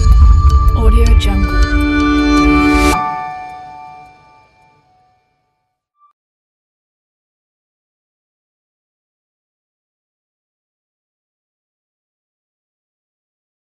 you